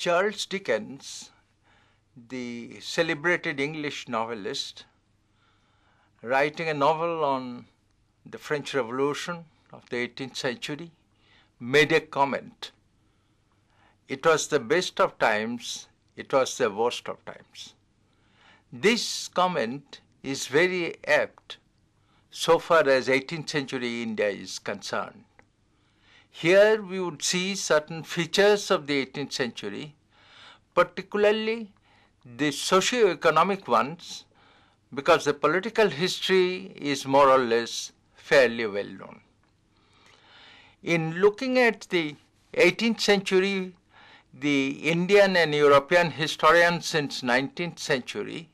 Charles Dickens, the celebrated English novelist, writing a novel on the French Revolution of the 18th century, made a comment. It was the best of times, it was the worst of times. This comment is very apt so far as 18th century India is concerned. Here we would see certain features of the 18th century, particularly the socio-economic ones, because the political history is more or less fairly well known. In looking at the 18th century, the Indian and European historians since 19th century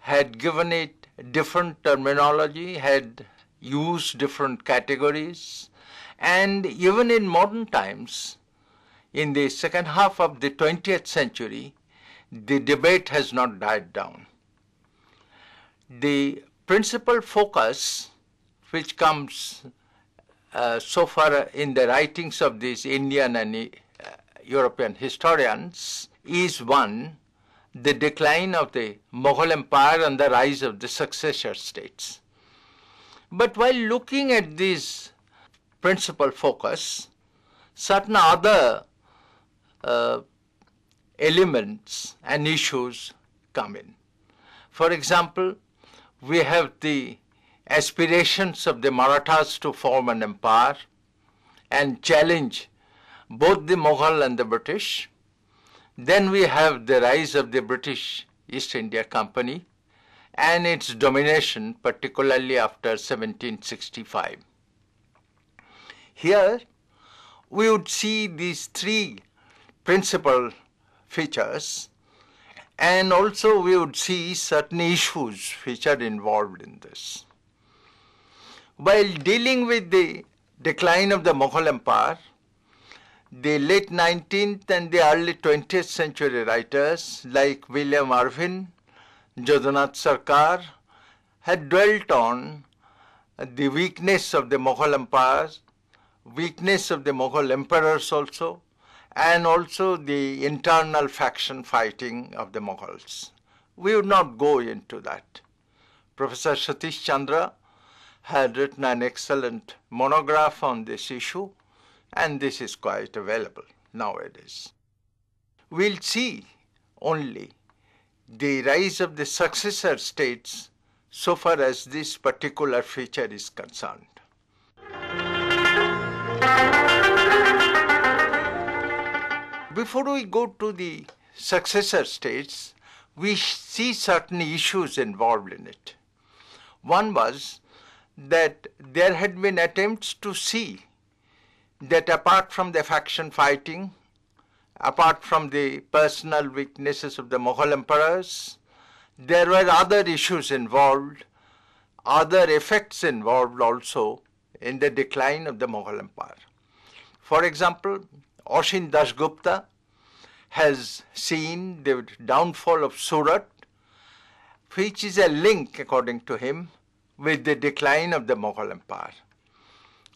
had given it different terminology, had used different categories, and even in modern times, in the second half of the 20th century, the debate has not died down. The principal focus which comes uh, so far in the writings of these Indian and uh, European historians is one, the decline of the Mughal Empire and the rise of the successor states. But while looking at these principal focus, certain other uh, elements and issues come in. For example, we have the aspirations of the Marathas to form an empire and challenge both the Mughal and the British. Then we have the rise of the British East India Company and its domination, particularly after 1765. Here, we would see these three principal features and also we would see certain issues which are involved in this. While dealing with the decline of the Mughal Empire, the late 19th and the early 20th century writers like William Irvine, Jadunath Sarkar had dwelt on the weakness of the Mughal Empire, weakness of the Mughal emperors also, and also the internal faction fighting of the Mughals. We would not go into that. Professor Satish Chandra had written an excellent monograph on this issue, and this is quite available nowadays. We'll see only the rise of the successor states so far as this particular feature is concerned. Before we go to the successor states, we see certain issues involved in it. One was that there had been attempts to see that apart from the faction fighting, apart from the personal weaknesses of the Mughal emperors, there were other issues involved, other effects involved also in the decline of the Mughal empire. For example, Ashin Dasgupta has seen the downfall of Surat, which is a link, according to him, with the decline of the Mughal Empire.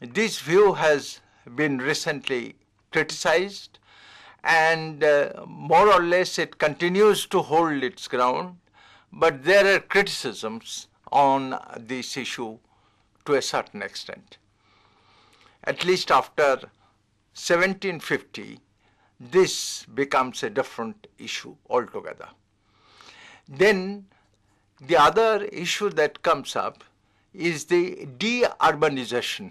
This view has been recently criticized and uh, more or less it continues to hold its ground, but there are criticisms on this issue to a certain extent. At least after 1750, this becomes a different issue altogether. Then the other issue that comes up is the de-urbanization.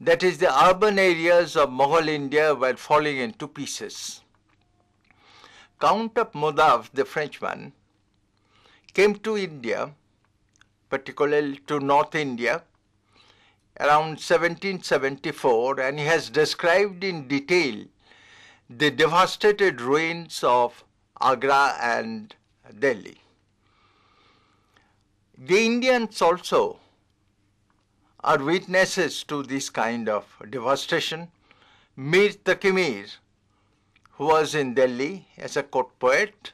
That is the urban areas of Mughal India were falling into pieces. Count of Modave, the Frenchman, came to India, particularly to North India, around 1774 and he has described in detail the devastated ruins of Agra and Delhi. The Indians also are witnesses to this kind of devastation. Mir Taqi Mir, who was in Delhi as a court poet,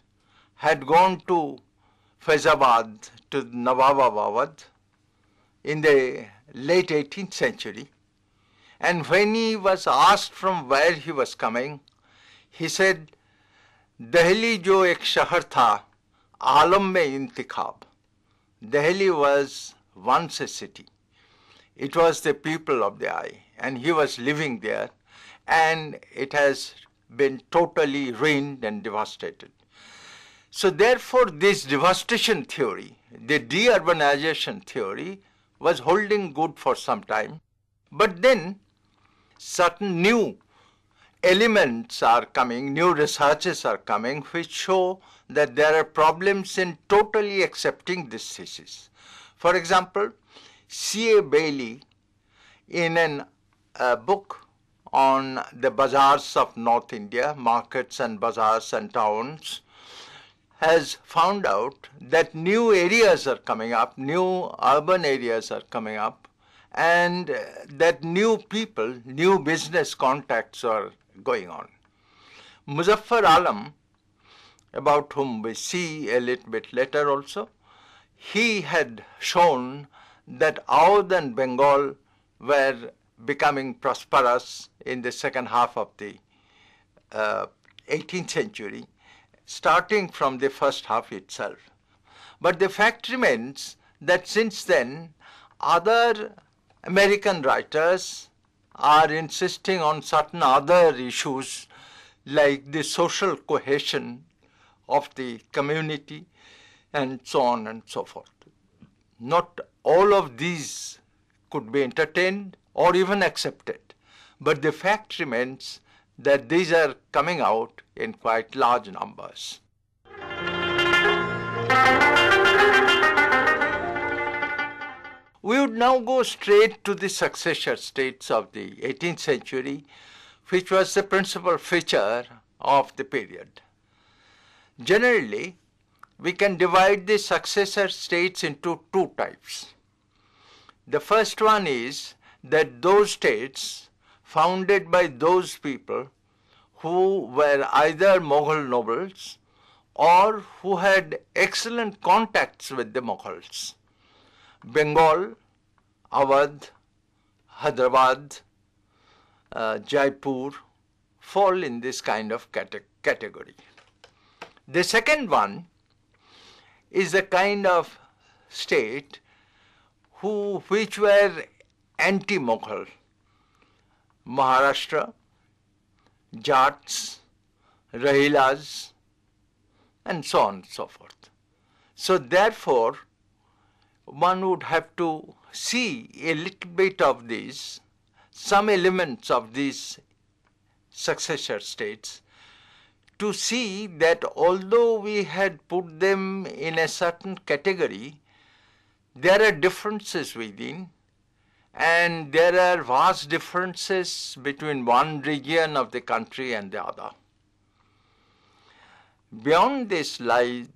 had gone to Faizabad, to Nawababad in the late 18th century. And when he was asked from where he was coming, he said, Delhi jo ek shahar tha, alam mein intikhab. Delhi was once a city. It was the people of the eye, and he was living there, and it has been totally ruined and devastated. So therefore, this devastation theory, the deurbanization theory, was holding good for some time. But then certain new elements are coming, new researches are coming, which show that there are problems in totally accepting this thesis. For example, C.A. Bayly, in a uh, book on the bazaars of North India, markets and bazaars and towns, has found out that new areas are coming up, new urban areas are coming up, and that new people, new business contacts are going on. Muzaffar Alam, about whom we see a little bit later also, he had shown that Oudh and Bengal were becoming prosperous in the second half of the uh, 18th century starting from the first half itself. But the fact remains that since then, other American writers are insisting on certain other issues like the social cohesion of the community and so on and so forth. Not all of these could be entertained or even accepted, but the fact remains that these are coming out in quite large numbers. We would now go straight to the successor states of the 18th century, which was the principal feature of the period. Generally, we can divide the successor states into two types. The first one is that those states founded by those people who were either Mughal nobles or who had excellent contacts with the Mughals. Bengal, Awadh, Hyderabad, uh, Jaipur fall in this kind of cate- category. The second one is a kind of state who, which were anti-Mughal Maharashtra, Jats, Rohillas, and so on and so forth. So therefore, one would have to see a little bit of these, some elements of these successor states, to see that although we had put them in a certain category, there are differences within and there are vast differences between one region of the country and the other. Beyond this lies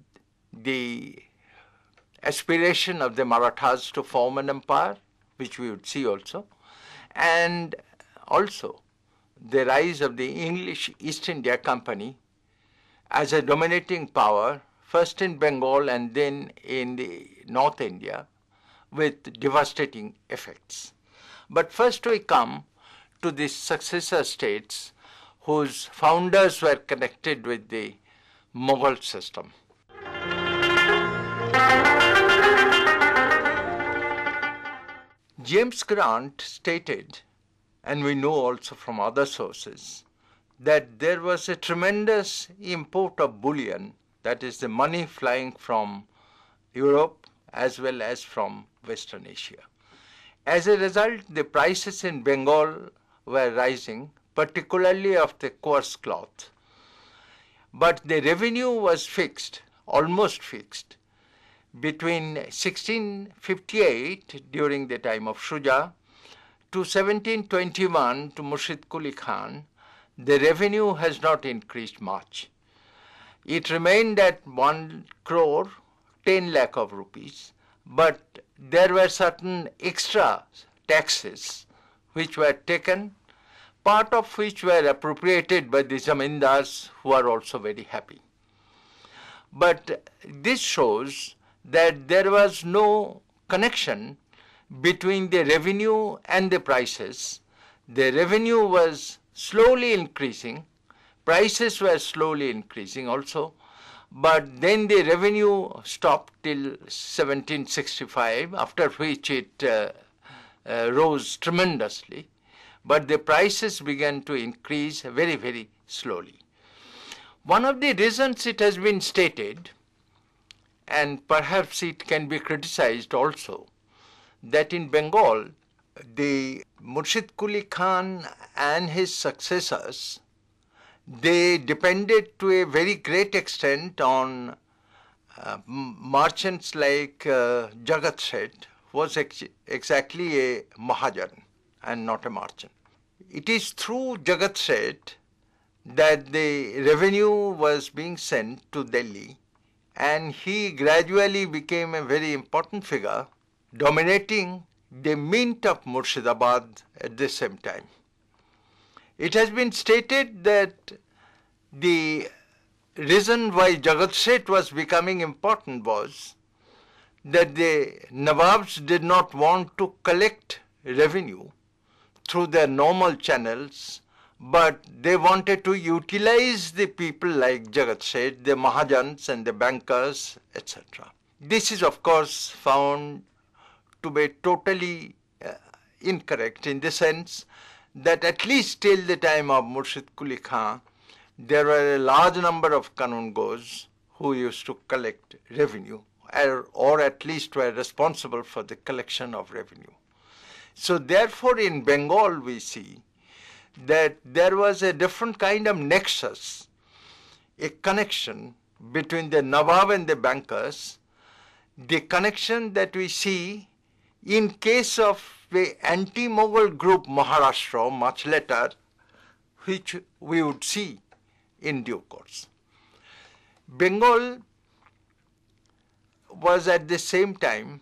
the aspiration of the Marathas to form an empire, which we would see also, and also the rise of the English East India Company as a dominating power, first in Bengal and then in the North India, with devastating effects. But first we come to the successor states whose founders were connected with the Mughal system. James Grant stated, and we know also from other sources, that there was a tremendous import of bullion, that is, the money flying from Europe as well as from Western Asia. As a result, the prices in Bengal were rising, particularly of the coarse cloth. But the revenue was fixed, almost fixed, between 1658 during the time of Shuja to 1721 to Murshid Quli Khan, the revenue has not increased much. It remained at 1 crore 10 lakh of rupees, but there were certain extra taxes which were taken, part of which were appropriated by the zamindars who are also very happy. But this shows that there was no connection between the revenue and the prices. The revenue was slowly increasing, Prices were slowly increasing also, but then the revenue stopped till 1765, after which it uh, uh, rose tremendously. But the prices began to increase very, very slowly. One of the reasons it has been stated, and perhaps it can be criticized also, that in Bengal, the Murshid Quli Khan and his successors they depended to a very great extent on uh, merchants like uh, Jagat Seth was ex- exactly a Mahajan and not a merchant. It is through Jagat Seth that the revenue was being sent to Delhi and he gradually became a very important figure dominating the mint of Murshidabad at the same time. It has been stated that the reason why Jagat Seth was becoming important was that the Nawabs did not want to collect revenue through their normal channels, but they wanted to utilize the people like Jagat Seth, the Mahajans and the bankers, etc. This is of course found to be totally uh, incorrect in the sense that at least till the time of Murshid Quli Khan, there were a large number of Kanungos who used to collect revenue or, or at least were responsible for the collection of revenue. So therefore in Bengal we see that there was a different kind of nexus, a connection between the Nawab and the bankers, the connection that we see in case of the anti-Mughal group Maharashtra much later, which we would see in due course. Bengal was at the same time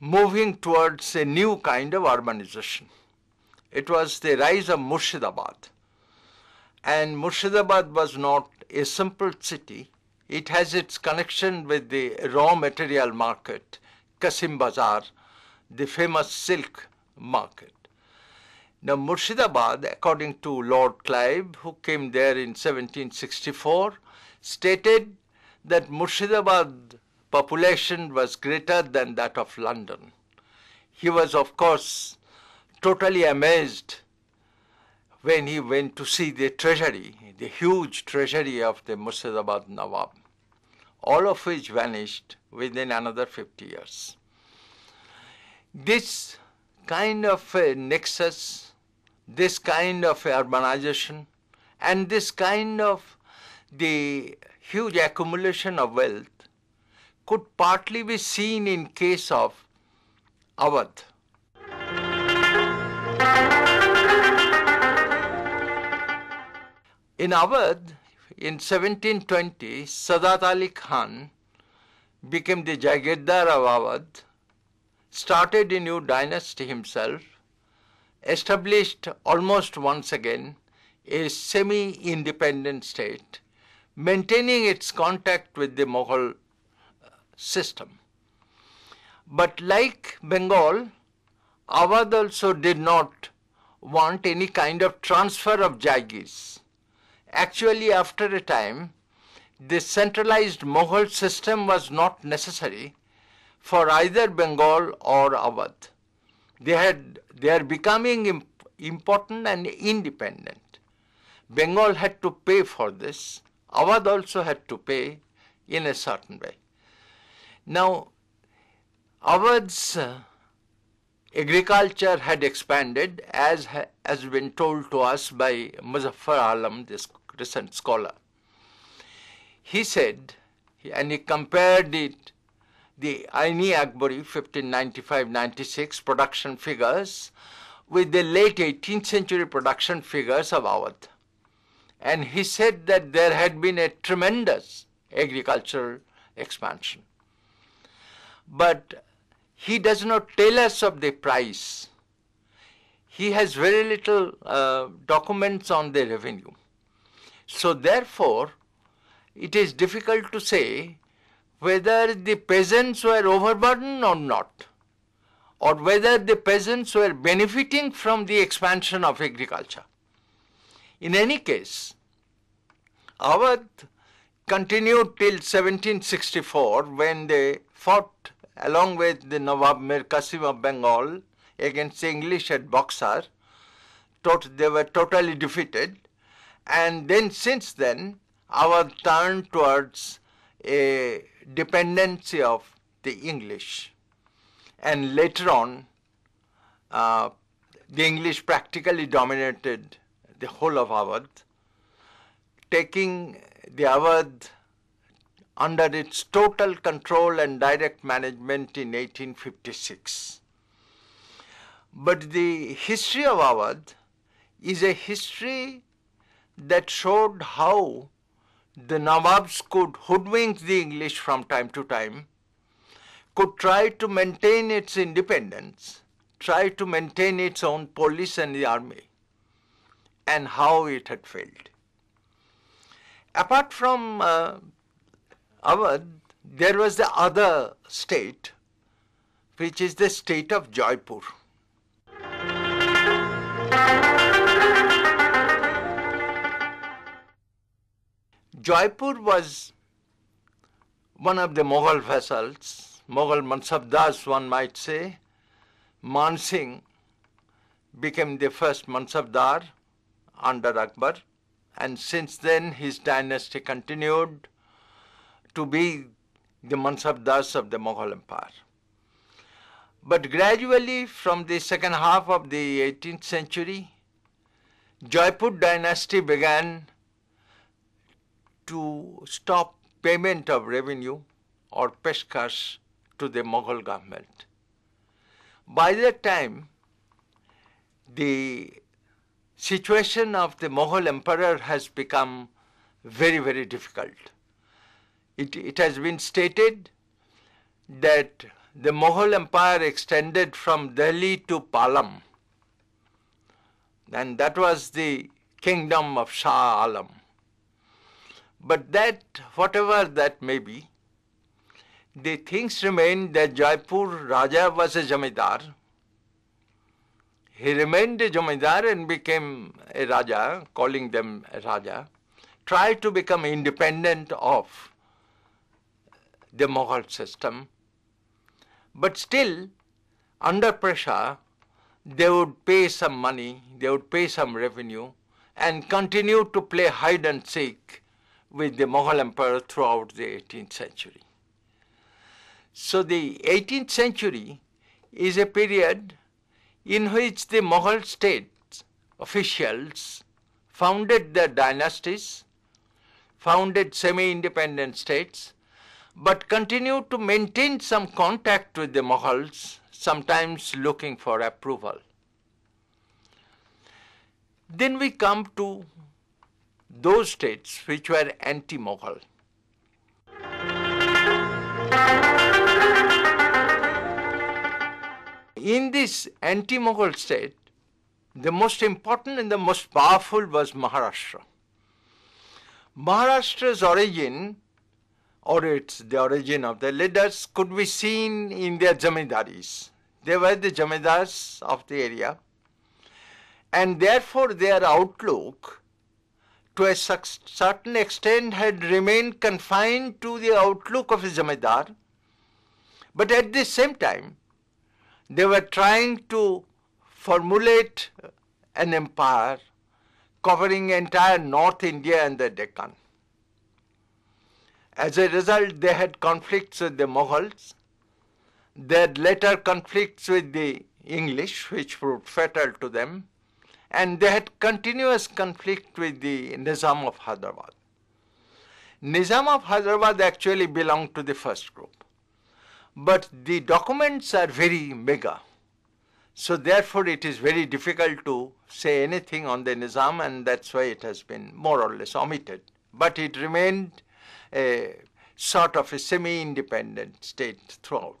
moving towards a new kind of urbanization. It was the rise of Murshidabad. And Murshidabad was not a simple city. It has its connection with the raw material market, Kasim Bazar, the famous silk market. Now, Murshidabad, according to Lord Clive, who came there in 1764, stated that Murshidabad population was greater than that of London. He was, of course, totally amazed when he went to see the treasury, the huge treasury of the Murshidabad Nawab, all of which vanished within another 50 years. This kind of a nexus, this kind of urbanization, and this kind of the huge accumulation of wealth could partly be seen in case of Awadh. In Awadh, in 1720, Sadat Ali Khan became the Jagirdar of Awadh started a new dynasty himself, established almost once again a semi-independent state, maintaining its contact with the Mughal uh, system. But like Bengal, Awadh also did not want any kind of transfer of Jagirs. Actually, after a time, the centralized Mughal system was not necessary for either Bengal or Awadh. They, had, they are becoming imp- important and independent. Bengal had to pay for this. Awadh also had to pay in a certain way. Now, Awadh's uh, agriculture had expanded as has been told to us by Muzaffar Alam, this recent scholar. He said, and he compared it the Ain-i-Akbari 1595-96 production figures with the late 18th century production figures of Awadh. And he said that there had been a tremendous agricultural expansion. But he does not tell us of the price. He has very little uh, documents on the revenue. So therefore, it is difficult to say whether the peasants were overburdened or not, or whether the peasants were benefiting from the expansion of agriculture. In any case, Awadh continued till 1764 when they fought along with the Nawab Mir Qasim of Bengal against the English at Buxar. They were totally defeated. And then since then, Awadh turned towards a dependency of the English. And later on, uh, the English practically dominated the whole of Awadh, taking the Awadh under its total control and direct management in 1856. But the history of Awadh is a history that showed how the Nawabs could hoodwink the English from time to time, could try to maintain its independence, try to maintain its own police and the army, and how it had failed. Apart from uh, Awadh, there was the other state, which is the state of Jaipur. Jaipur was one of the Mughal vassals, Mughal Mansabdars one might say. Man Singh became the first Mansabdar under Akbar and since then his dynasty continued to be the Mansabdars of the Mughal Empire. But gradually from the second half of the 18th century, Jaipur dynasty began to stop payment of revenue or peshkash to the Mughal government. By that time, the situation of the Mughal emperor has become very, very difficult. It, it has been stated that the Mughal empire extended from Delhi to Palam, and that was the kingdom of Shah Alam. But that, whatever that may be, the things remain that Jaipur Raja was a Jamidar. He remained a Jamidar and became a Raja, calling them Raja, tried to become independent of the Mughal system. But still, under pressure, they would pay some money, they would pay some revenue, and continue to play hide and seek with the Mughal Empire throughout the 18th century. So the 18th century is a period in which the Mughal state officials founded their dynasties, founded semi-independent states, but continued to maintain some contact with the Mughals, sometimes looking for approval. Then we come to those states which were anti-Mughal. In this anti-Mughal state, the most important and the most powerful was Maharashtra. Maharashtra's origin, or it's the origin of the leaders, could be seen in their jamindaris. They were the jamindars of the area, and therefore their outlook to a certain extent had remained confined to the outlook of a Zamindar, but at the same time, they were trying to formulate an empire covering entire North India and the Deccan. As a result, they had conflicts with the Mughals. They had later conflicts with the English, which proved fatal to them and they had continuous conflict with the Nizam of Hyderabad. Nizam of Hyderabad actually belonged to the first group, but the documents are very mega. So therefore it is very difficult to say anything on the Nizam and that's why it has been more or less omitted. But it remained a sort of a semi-independent state throughout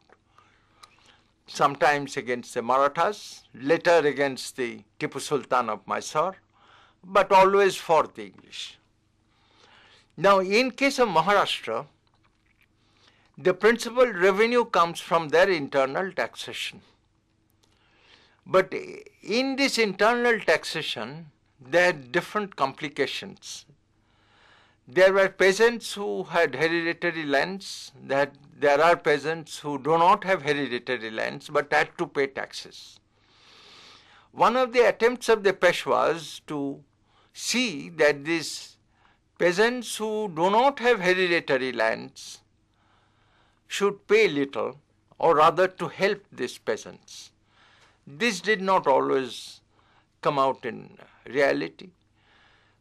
sometimes against the Marathas, later against the Tipu Sultan of Mysore, but always for the English. Now, in case of Maharashtra, the principal revenue comes from their internal taxation. But in this internal taxation, there are different complications. There were peasants who had hereditary lands, that there are peasants who do not have hereditary lands but had to pay taxes. One of the attempts of the Peshwas to see that these peasants who do not have hereditary lands should pay little or rather to help these peasants. This did not always come out in reality.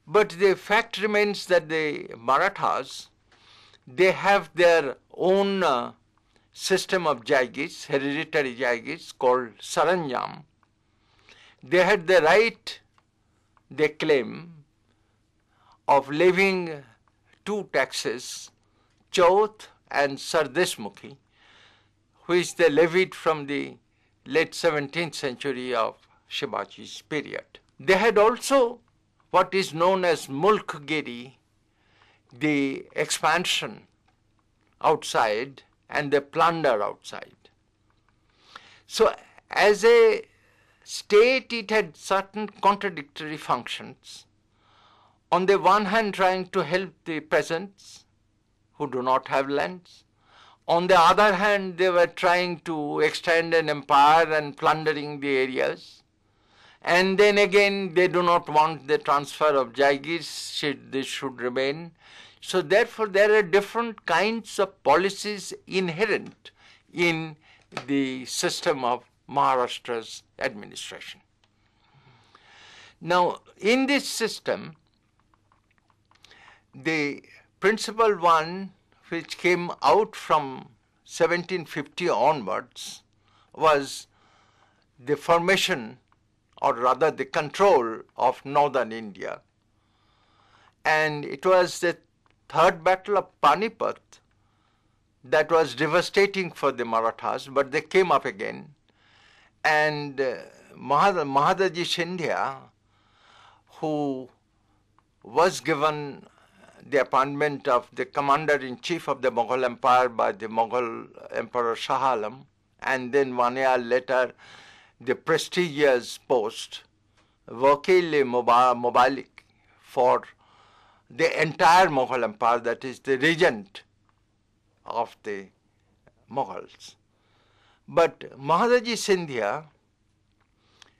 But the fact remains that the Marathas, they have their own uh, system of jaigis, hereditary jaigis called saranjam. They had the right, they claim, of levying two taxes, Chauth and Sardeshmukhi, which they levied from the late 17th century of Shivaji's period. They had also what is known as Mulkgiri, the expansion outside and they plunder outside. So as a state it had certain contradictory functions. On the one hand trying to help the peasants who do not have lands. On the other hand they were trying to extend an empire and plundering the areas and then again they do not want the transfer of Jaigis, this should remain. So therefore there are different kinds of policies inherent in the system of Maharashtra's administration. Now in this system, the principal one which came out from 1750 onwards was the formation or rather the control of northern India. And it was the third battle of Panipat that was devastating for the Marathas, but they came up again. And uh, Mahadaji Scindia, who was given the appointment of the commander-in-chief of the Mughal Empire by the Mughal Emperor Shah Alam, and then one year later the prestigious post Wakil Mutlaq for the entire Mughal Empire, that is the regent of the Mughals. But Mahadaji Scindia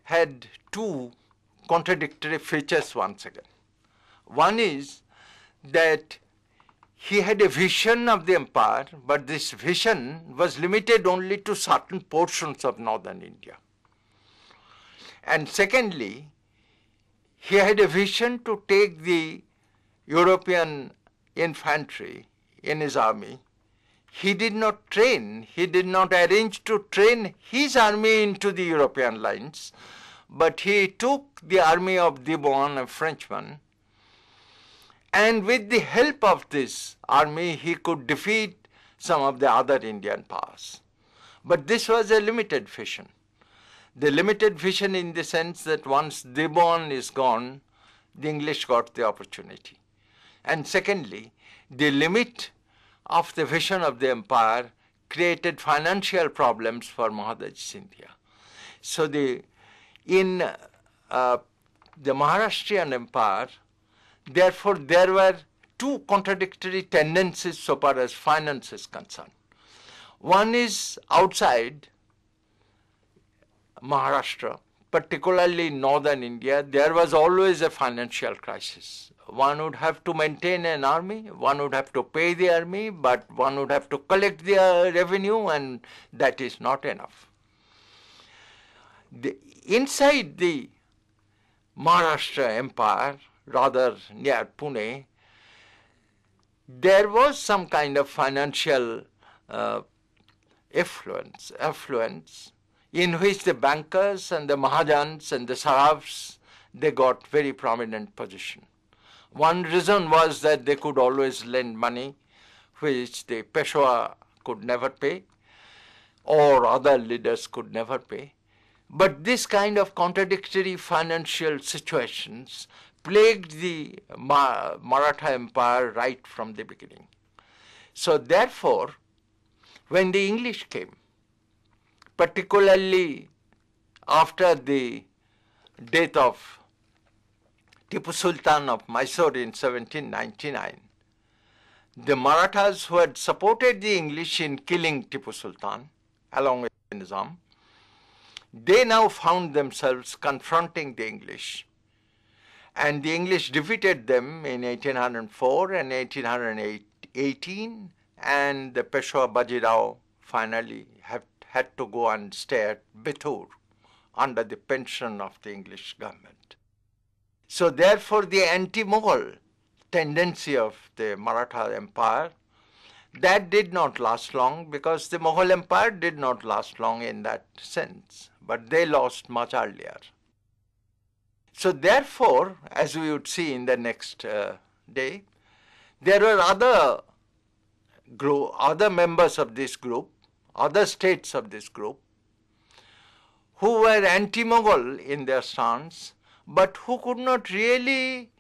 had two contradictory features once again. One is that he had a vision of the empire, but this vision was limited only to certain portions of northern India. And secondly, he had a vision to take the European infantry in his army. He did not train, he did not arrange to train his army into the European lines, but he took the army of de Boigne, a Frenchman, and with the help of this army, he could defeat some of the other Indian powers. But this was a limited vision the limited vision in the sense that once de Boigne is gone, the English got the opportunity. And secondly, the limit of the vision of the empire created financial problems for Mahadaj Scindia. So the, in uh, the Maharashtrian empire, therefore there were two contradictory tendencies so far as finance is concerned. One is outside Maharashtra, particularly northern India, there was always a financial crisis. One would have to maintain an army, one would have to pay the army, but one would have to collect the uh, revenue, and that is not enough. The, inside the Maharashtra Empire, rather near Pune, there was some kind of financial uh, affluence, affluence in which the bankers and the Mahajans and the Sarafs, they got very prominent position. One reason was that they could always lend money, which the Peshwa could never pay, or other leaders could never pay. But this kind of contradictory financial situations plagued the Maratha Empire right from the beginning. So therefore, when the English came, particularly after the death of Tipu Sultan of Mysore in 1799, the Marathas who had supported the English in killing Tipu Sultan along with Nizam, they now found themselves confronting the English. And the English defeated them in 1804 and 1818, and the Peshwa Bajirao finally have, had to go and stay at Bithur under the pension of the English government. So therefore the anti-Mughal tendency of the Maratha Empire that did not last long because the Mughal Empire did not last long in that sense, but they lost much earlier. So therefore, as we would see in the next uh, day, there were other group, other members of this group, other states of this group, who were anti-Mughal in their stance, but who could not really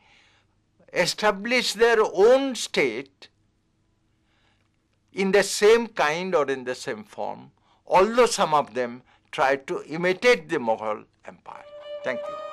establish their own state in the same kind or in the same form, although some of them tried to imitate the Mughal Empire. Thank you.